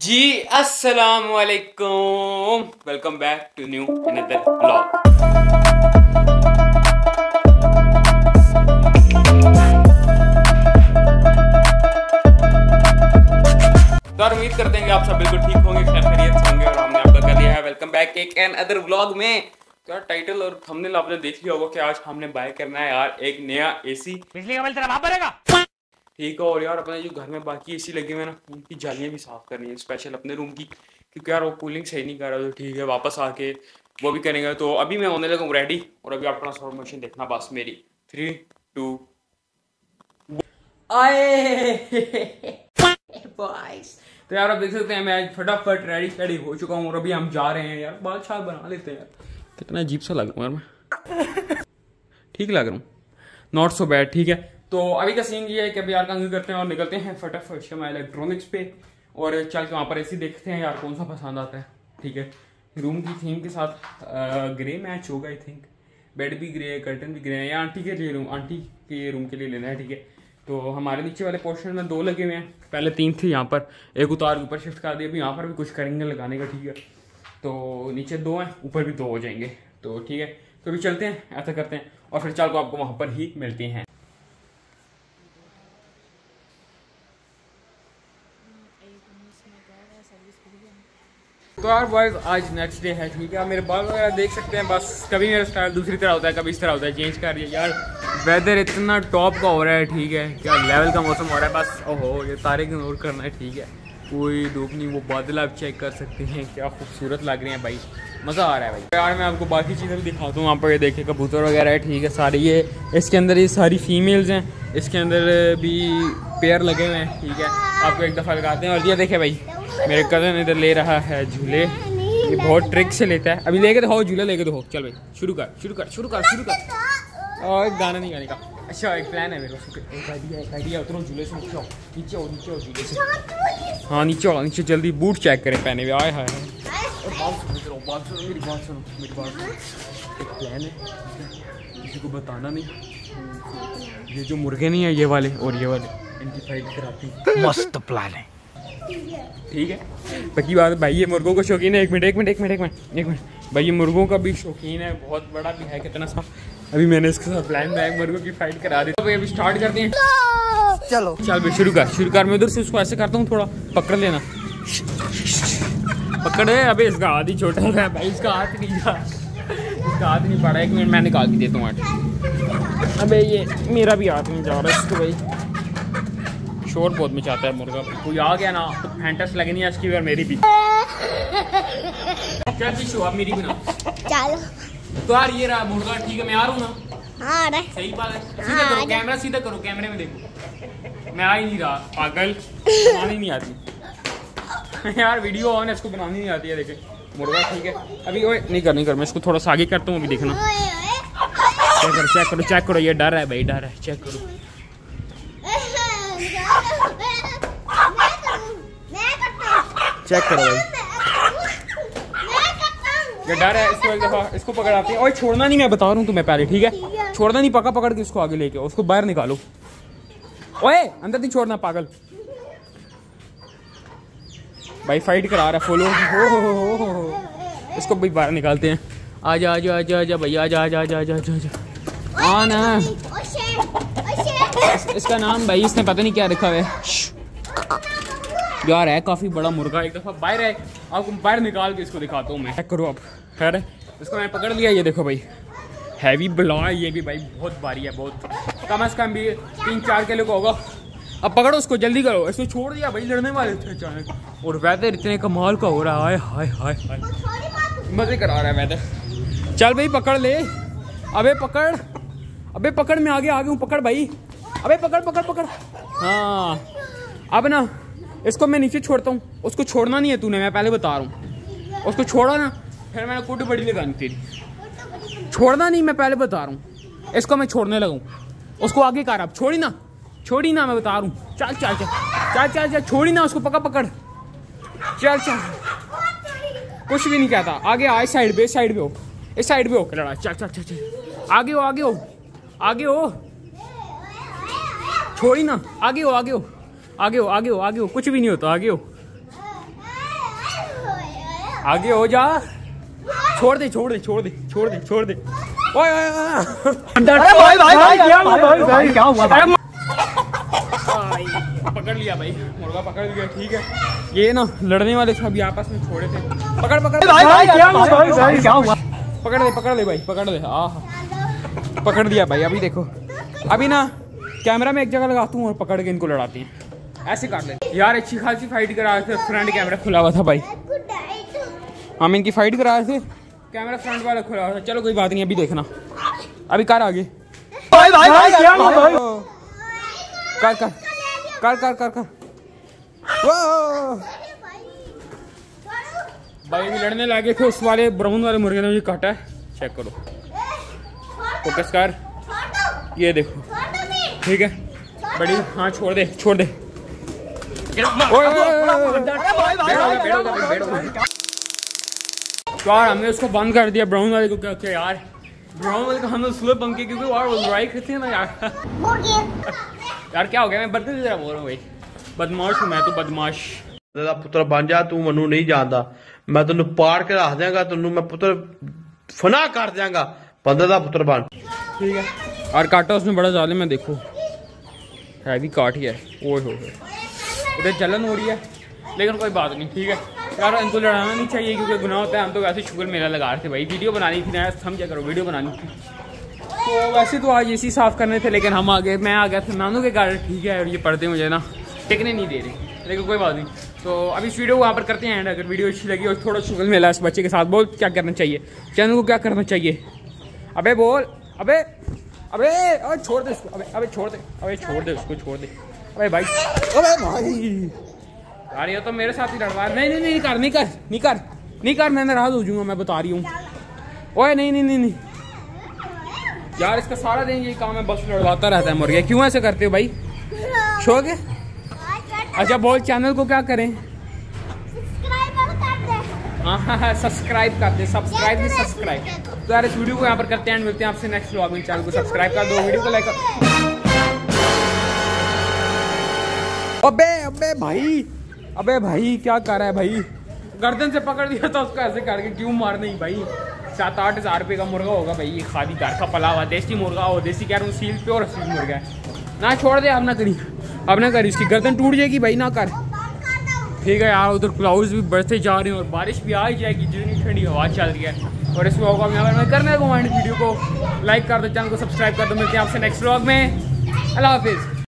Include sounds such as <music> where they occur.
जी अस्सलाम वालेकुम welcome back to new another blog तो उम्मीद करते हैं आप सब बिल्कुल ठीक होंगे, खैरियत से होंगे और हमने आपका कर लिया है। वेलकम बैक एक एन अदर व्लॉग में। तो यार टाइटल और थंबनेल आपने देख लिया होगा कि आज हमने बाय करना है यार एक नया एसी बिजली का बिल तेरा बाप भरेगा ठीक है और यार अपने जो घर में बाकी ए सी लगे हुए हैं ना उनकी जालियाँ भी साफ़ करनी है स्पेशल अपने रूम की क्योंकि यार वो कूलिंग सही नहीं कर रहा तो ठीक है वापस आके वो भी करेंगे। तो अभी मैं होने लगा हूँ रेडी और अभी आप ट्रांसफॉर्मेशन देखना बस मेरी। थ्री टू आए! <laughs> बॉयज़ तो यार आप देख सकते हैं मैं फटाफट रेडी रेडी हो चुका हूँ और अभी हम जा रहे हैं यार बाल छाल बना लेते हैं यार। कितना अजीब सा लग रहा हूँ यार मैं। <laughs> ठीक लग रहा हूँ। नॉट सो बैड ठीक है। तो अभी का सीन ये है कि अभी यार कंग करते हैं और निकलते हैं फटाफट शमा इलेक्ट्रॉनिक्स पे। और चल के वहाँ पर ऐसे देखते हैं यार कौन सा पसंद आता है। ठीक है? रूम की थीम के साथ ग्रे मैच होगा आई थिंक बेड भी ग्रे है कर्टन भी ग्रे है। या आंटी के लिए रूम आंटी के रूम के लिए लेना है, ठीक है? तो हमारे नीचे वाले पोर्शन में दो लगे हुए हैं। पहले तीन थे यहाँ पर। एक उतार, ऊपर शिफ्ट कर दिया। अभी यहाँ पर भी कुछ करेंगे लगाने का, ठीक है? तो नीचे दो हैं, ऊपर भी दो हो जाएँगे। तो ठीक है? तो अभी चलते हैं, ऐसा करते हैं। और फिर चल को आपको वहाँ पर ही मिलते हैं। तो यार बॉयज़ आज नेक्स्ट डे है, ठीक है? आप मेरे बाल वगैरह देख सकते हैं, बस कभी मेरा स्टाइल दूसरी तरह होता है, कभी इस तरह होता है चेंज कर दिया। यार वेदर इतना टॉप का हो रहा है, ठीक है? क्या लेवल का मौसम हो रहा है? बस, ओहो, ये तारे इग्नोर करना है, ठीक है? कोई धूप नहीं, वो बादल आप चेक कर सकते हैं। क्या खूबसूरत लग रहे हैं भाई। मज़ा आ रहा है भाई। यार, मैं आपको बाकी चीज़ें भी दिखाता हूँ, वहाँ पर ये देखिए कबूतर वगैरह है, ठीक है? सारी ये, इसके अंदर ये सारी फीमेल्स हैं, इसके अंदर भी पेयर लगे हुए हैं, ठीक है? आपको एक दफ़ा लगाते हैं, और ये देखे भाई मेरे कज़न इधर ले रहा है झूले। ये बहुत ट्रिक से लेता है। अभी लेके दो झूले लेके दो चल भाई, शुरू कर शुरू कर शुरू कर शुरू कर। और एक गाना नहीं गाने का। अच्छा एक प्लान है मेरे एक आइडिया एक आइडिया उतरो झूले से आओ। नीचे आओ नीचे आओ झूले से। हाँ नीचे आओ, नीचे जल्दी बूट चेक करें पहने हुए। आए हाय एक प्लान है। किसी को बताना नहीं। ये जो मुर्गे नहीं है, ये वाले और ये वाले। इनकी फाइट कराती मस्त प्लान है। ठीक है? बाकी बात भाई ये मुर्गों का शौकीन है। एक मिनट एक मिनट एक मिनट एक मिनट एक मिनट। भाई ये मुर्गों का भी शौकीन है। बहुत बड़ा भी है कितना सा। अभी मैंने इसके साथ प्लान बनाया मुर्गों की फाइट करा दी। तो अभी स्टार्ट करते हैं। चलो। चल भाई शुरू कर शुरू कर। मैं उधर से उसको ऐसे करता हूँ थोड़ा पकड़ लेना। पकड़ अबे इसका हाथ ही छोटा है भाई इसका हाथ नहीं जा इसका हाथ नहीं पड़ा। एक मिनट मैं निकाल के देता हूँ अबे ये मेरा भी हाथ नहीं जा रहा है इसको भाई। शोर बहुत मचाता है मुर्गा। कोई आ गया ना तो फैंटस लगनी है इसकी और मेरी भी। क्या चीज़ अब मेरी भी ना चलो। तो यार ये रहा मुर्गा ठीक है मैं आ रहा हूँ ना? हाँ अरे सही बात है। सीधा हाँ, करो कैमरा सीधा करो कैमरे में देखो। मैं आ ही नहीं रहा पागल। बनानी नहीं आती। <laughs> यार वीडियो ऑन है इसको बनानी नहीं आती है देखे। मुर्गा ठीक है। अभी ओए नहीं कर नहीं कर मैं इसको थोड़ा सा आगे करता हूँ अभी देखना। चेक करो चेक करो चेक करो ये डर है भाई डर है। चेक करो। चेक करो भाई। ये डर है इसको एक दफ़ा इसको पकड़ आती है। और छोड़ना नहीं मैं बता रहा हूँ तुम्हें पहले ठीक है? छोड़ना नहीं पका पकड़ के इसको आगे लेके उसको बाहर निकालो। ओए अंदर नहीं छोड़ना पागल। भाई फाइट करा रहा है फॉलो हो हो हो हो हो इसको भी बाहर निकालते हैं। आजा आजा आजा आजा भैया आजा आजा आजा आजा आजा आजा। हाँ ना। इस- इसका नाम भाई इसने पता नहीं क्या रखा हुआ है। यार है काफ़ी बड़ा मुर्गा एक दफ़ा बाहर है। आपको बाहर निकाल के इसको दिखाता हूँ मैं। चेक करो आप। खैर इसको मैं पकड़ लिया ये देखो भाई। हैवी बला है ये भी भाई बहुत भारी है बहुत। कम अज़ कम भी तीन चार किलो का होगा। अब पकड़ो उसको जल्दी करो। इसको छोड़ दिया भाई लड़ने वाले थे अचानक। और वेदर इतने कमाल का हो रहा है हाय हाय हाय। मज़े करा रहा है वेदर चल भाई पकड़ ले। अबे पकड़। अबे पकड़ मैं आगे आगे हूँ पकड़ भाई। अबे पकड़ पकड़ पकड़। हाँ। अब ना इसको मैं नीचे छोड़ता हूँ। उसको छोड़ना नहीं है तूने, मैं पहले बता रहा हूँ। उसको छोड़ा ना, फिर मैंने कुट बड़ी लगानी तेरी। छोड़ना नहीं, मैं पहले बता रहा हूँ। इसको मैं छोड़ने लगूँ उसको आगे कर अब। छोड़ी ना छोड़ी ना, मैं बता रहा हूँ। चल चल चल। चल चल चल। छोड़ी ना उसको, पकड़ पकड़। चल चल। कुछ भी नहीं कहता। आगे आ, इस साइड पे, इस साइड पे हो। इस साइड पे हो, लड़ा। चल चल चल चल। आगे हो आगे हो। आगे हो। छोड़ी ना, आगे हो आगे हो। आगे हो आगे हो आगे हो कुछ भी नहीं होता आगे हो आगे हो जा छोड़ दे छोड़ दे छोड़ दे छोड़ दे छोड़ दे ओए ओए अरे भाई भाई भाई क्या हुआ भाई भाई क्या हुआ भाई भाई, पकड़ लिया भाई मुर्गा पकड़ लिया ठीक है ये ना लड़ने वाले सब अभी आपस में छोड़े थे पकड़ पकड़ भाई भाई क्या हुआ भाई भाई क्या हुआ पकड़ ले पकड़ ले भाई पकड़ ले आह पकड़ दिया भाई अभी देखो अभी ना कैमरा में एक जगह लगाता हूँ और पकड़ के इनको लड़ाती हैं ऐसे कर ले। यार अच्छी खासी फाइट करा रहे थे। फ्रंट कैमरा खुला हुआ था भाई। हम इनकी फाइट करा रहे थे। कैमरा फ्रंट वाला खुला हुआ था। चलो कोई बात नहीं अभी देखना। अभी कर आगे। भाई भाई भाई कर कर। कर कर कर कर। भाई अभी लड़ने लगे थे। उस वाले ब्राउन वाले मुर्गे ने मुझे काटा है। चेक करो। फोकस कर। ये देखो। ठीक है? बड़ी हाँ छोड़ दे छोड़ दे। यार हमने उसको बंद कर दिया ब्राउन वाले को क्या क्या यार ब्राउन वाले को हमने स्लो बंद किया क्योंकि यार वो लड़ाई करते हैं ना यार यार क्या हो गया मैं बदल जरा बोल रहा हूँ भाई बदमाश हूँ मैं तो बदमाश ਦਾ ਪੁੱਤਰ ਬਣ ਜਾ ਤੂੰ ਮੈਨੂੰ ਨਹੀਂ ਜਾਣਦਾ ਮੈਂ ਤੈਨੂੰ ਪਾੜ ਕੇ ਰੱਖ ਦਿਆਂਗਾ ਤੈਨੂੰ ਮੈਂ ਪੁੱਤਰ ਫਨਾ ਕਰ ਦਿਆਂਗਾ ਬੰਦੇ ਦਾ ਪੁੱਤਰ ਬਣ ठीक है और काटा उसमें बड़ा जालिम है देखो है भी काट ही है ओए हो हो उधर जलन हो रही है, लेकिन कोई बात नहीं, ठीक है। यार, इनको लड़ाना नहीं चाहिए, क्योंकि गुनाह होता है। हम तो वैसे शुगर मेला लगा रहे थे भाई। वीडियो बनानी थी ना, समझा करो, वीडियो बनानी थी। तो वैसे तो आज एसी साफ़ करने थे, लेकिन हम आ गए, मैं आ गया था नानू के कारण ठीक है, और ये पर्दे मुझे ना टिकने नहीं दे रहे। लेकिन कोई बात नहीं। तो अब इस वीडियो को वहाँ पर करते हैं एंड अगर वीडियो अच्छी लगी और थोड़ा शुगर मेला इस बच्चे के साथ बोल, क्या करना चाहिए। चैनल को क्या करना चाहिए? अबे बोल, अबे अबे अबे छोड़ दे उसको अबे अबे छोड़ दे, अबे छोड़ दे उसको छोड़ दे। अबे भाई। अबे भाई। यार ये तो मेरे साथ ही लड़वा। नहीं नहीं नहीं कर नहीं कर नहीं कर नहीं कर मैं नाराज़ हो जाऊँगा मैं बता रही हूँ। ओए नहीं नहीं नहीं नहीं। यार इसका सारा दिन यही काम है बस लड़वाता रहता है मुर्गे। क्यों ऐसे करते हो भाई? के। अच्छा बोल चैनल को क्या करें? हाँ हाँ हाँ सब्सक्राइब कर दे सब्सक्राइब भी सब्सक्राइब तो यार इस वीडियो को यहाँ पर करते हैं मिलते हैं आपसे नेक्स्ट व्लॉग में। चैनल को सब्सक्राइब कर दो वीडियो को लाइक कर अबे अबे भाई। अबे भाई, क्या कर रहा है भाई? गर्दन से पकड़ दिया था उसको, ऐसे करके क्यों मार नहीं भाई? सात आठ हज़ार रुपये का मुर्गा होगा भाई, ये खादी घर का पला हुआ, देसी मुर्गा हो देसी कह रहा हूँ, सील प्योर सील मुर्गा है। ना छोड़ दे, अब ना करी, अब ना करी, इसकी गर्दन टूट जाएगी भाई, ना कर। ठीक है यार, उधर क्लाउड्स भी बढ़ते जा रहे हैं और बारिश भी आ ही जाएगी जितनी ठंडी हवा चल रही है। और इस व्लॉग में अगर मैं करने को वीडियो को। लाइक कर दो चैनल को सब्सक्राइब कर दो, मिलते हैं आपसे नेक्स्ट व्लॉग में। अल्लाह हाफिज़।